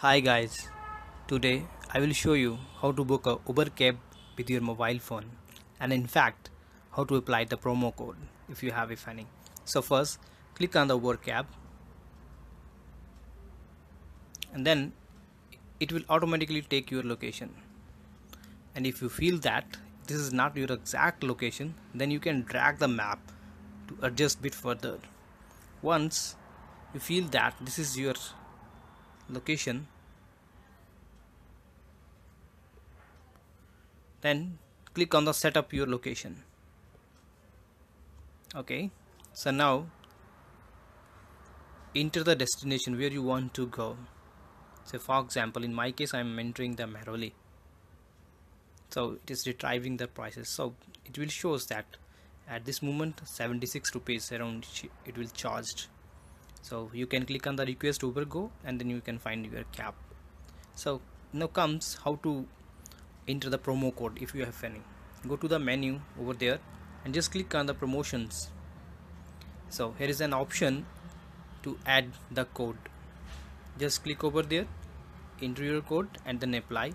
Hi guys, today I will show you how to book a Uber cab with your mobile phone and in fact how to apply the promo code if you have if any. So first click on the Uber cab and then it will automatically take your location and if you feel that this is not your exact location then you can drag the map to adjust bit further once you feel that this is your location. Then click on the setup your location. Okay so now enter the destination where you want to go. So for example in my case I'm entering the Mehrauli so it is retrieving the prices. So it will shows that at this moment 76 rupees around it will charged so you can click on the request uber go and then you can find your cab. So now comes how to enter the promo code if you have any. Go to the menu over there and just click on the promotions. So here is an option to add the code. Just click over there enter your code and then apply.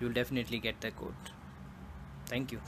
You will definitely get the code. Thank you